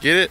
Get it?